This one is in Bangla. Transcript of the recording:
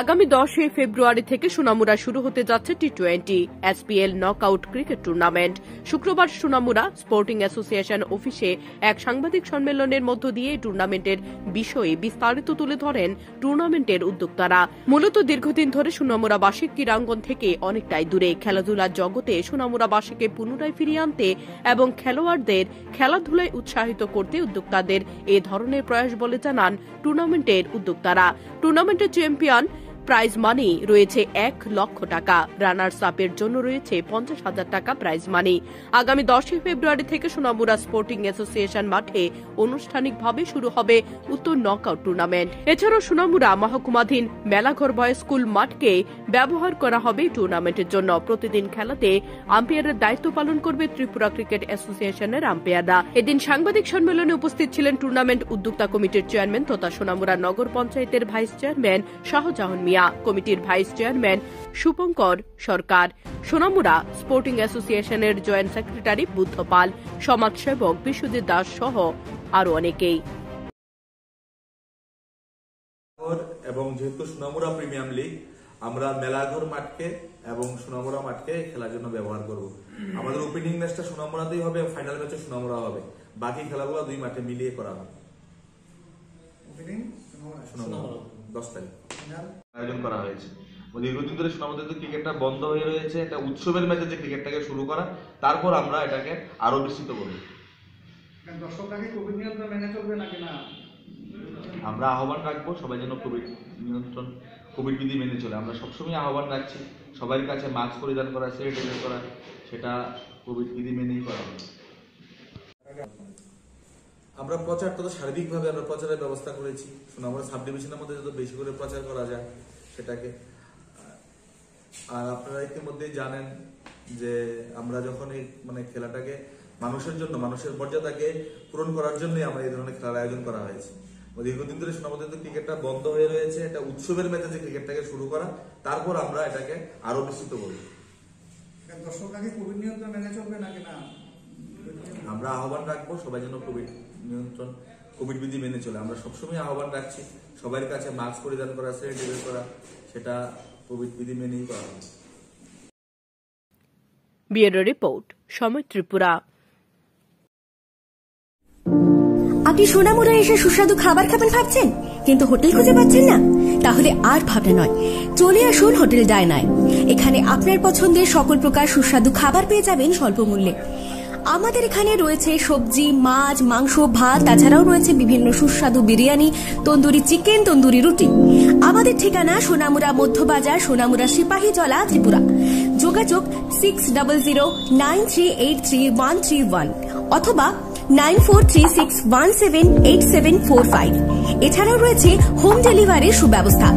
আগামী দশই ফেব্রুয়ারি থেকে সোনামুরা শুরু হতে যাচ্ছে T twenty SPL knockout cricket tournament শুক্রবার সোনামুরা স্পোর্টিং অ্যাসোসিয়েশন অফিসে এক সাংবাদিক সম্মেলনের মধ্য দিয়ে টুর্নামেন্টের বিষয়ে বিস্তারিত তুলে ধরেন টুর্নামেন্টের উদ্যোক্তারা। মূলত দীর্ঘদিন ধরে সোনামুরাবাসী ক্রীড়াঙ্গন থেকে অনেকটাই দূরে। খেলাধুলার জগতে সোনামুরাবাসীকে পুনরায় ফিরিয়ে আনতে এবং খেলোয়াড়দের খেলাধুলায় উৎসাহিত করতে উদ্যোক্তাদের এ ধরনের প্রয়াস বলে জানান টুর্নামেন্টের উদ্যোক্তারা। টুর্নামেন্টের চ্যাম্পিয়ন প্রাইজ মানি রয়েছে এক লক্ষ টাকা। রানার্স আপের জন্য রয়েছে পঞ্চাশ হাজার টাকা প্রাইজ মানি। আগামী দশই ফেব্রুয়ারি থেকে সোনামুরা স্পোর্টিং অ্যাসোসিয়েশন মাঠে আনুষ্ঠানিকভাবে শুরু হবে উত্তর নকআউট টুর্নামেন্ট এছাড়াও সোনামুরা মহকুমাধীন মেলাঘর বয় স্কুল মাঠকে ব্যবহার করা হবে টুর্নামেন্টের জন্য। প্রতিদিন খেলাতে আম্পায়ারের দায়িত্ব পালন করবে ত্রিপুরা ক্রিকেট অ্যাসোসিয়েশনের আম্পায়াররা এদিন সাংবাদিক সম্মেলনে উপস্থিত ছিলেন টুর্নামেন্ট উদ্যোক্তা কমিটির চেয়ারম্যান তথা সোনামুরা নগর পঞ্চায়েতের ভাইস চেয়ারম্যান শাহজাহান মিয়া। কমিটির vice chairman Shubhankar Sarkar. Sonamura sporting অ্যাসোসিয়েশনের জয়েন্ট সেক্রেটারি বুদ্ধ পাল সমাজসেবক বিশ্বজিৎ দাস সহ আরও অনেকেই। এবং যেহেতু সোনামুরা প্রিমিয়াম লিগ আমরা মেলাঘর মাঠকে এবং সোনামুরা মাঠকে খেলার জন্য ব্যবহার করব। আমাদের ওপেনিং ম্যাচটা সোনামুরাতেই হবে ফাইনাল ম্যাচে সোনামুরা হবে। বাকি খেলাগুলো দুই মাঠে মিলিয়ে করা হবে। দশ তারিখ। আয়োজন করা হয়েছে। দীর্ঘদিন ধরে সোনামুরাতে তো ক্রিকেটটা বন্ধ হয়ে রয়েছে একটা উৎসবের ম্যাচে যে ক্রিকেটটাকে শুরু করা তারপর আমরা এটাকে আরও বিস্তৃত করব। দর্শকরাকে কোভিড নিয়ন্ত্রণ মেনে চলবে নাকি না? আমরা আহ্বান রাখব সবাই যেন কোভিড নিয়ন্ত্রণ কোভিড বিধি মেনে চলে। আমরা সবসময় আহ্বান রাখছি সবার কাছে মাস্ক পরিধান করা স্যানিটাইজার করা সেটা কোভিড বিধি মেনেই করা আমরা প্রচার তত শারীরিকভাবে আমরা প্রচারের ব্যবস্থা করেছি। আমরা সাব ডিভিশনের মধ্যে যত বেশি করে প্রচার করা যায় সেটাকে। আর আপনারা ইতিমধ্যেই জানেন যে আমরা যখন এই মানে খেলাটাকে মানুষের জন্য, মানুষের মর্যাদাকে পূরণ করার জন্যই আমরা এই ধরনের খেলার আয়োজন করা হয়েছে। দীর্ঘদিন ধরে সোনামুদ্রে তো ক্রিকেটটা বন্ধ হয়ে রয়েছে, এটা উৎসবের যে ক্রিকেটটাকে শুরু করা, তারপর আমরা এটাকে আরও বিস্তৃত করব। দর্শকরাকে কোভিড নিয়ন্ত্রণ মেনে চলবে নাকি না? আমরা আহ্বান রাখব সবাই যেন কোভিড নিয়ন্ত্রণ কোভিড বিধি মেনে চলে। আমরা সবসময় আহ্বান রাখছি সবার কাছে মাস্ক পরিধান করা স্যানিটাইজার করা সেটা কোভিড বিধি মেনেই করা হবে ব্যুরো রিপোর্ট সময় ত্রিপুরা। আপনি সোনামুড়া এসে সুস্বাদু খাবার খাবেন ভাবছেন? কিন্তু হোটেল খুঁজে পাচ্ছেন না? তাহলে আর ভাবনা নয়। চলে আসুন হোটেল ডায়নায়। এখানে আপনার পছন্দের সকল প্রকার সুস্বাদু খাবার পেয়ে যাবেন স্বল্প মূল্যে আমাদের এখানে রয়েছে সবজি, মাছ, মাংস, ভাত, তাছাড়াও রয়েছে বিভিন্ন সুস্বাদু বিরিয়ানি, তন্দুরি চিকেন, তন্দুরি রুটি। আমাদের ঠিকানা সোনামুরা মধ্যবাজার সোনামুরা সিপাহী জলা ত্রিপুরা। যোগাযোগ six double zero nine three eight three one three one অথবা nine four three six one seven eight seven four five এছাড়াও রয়েছে হোম ডেলিভারির সুব্যবস্থা।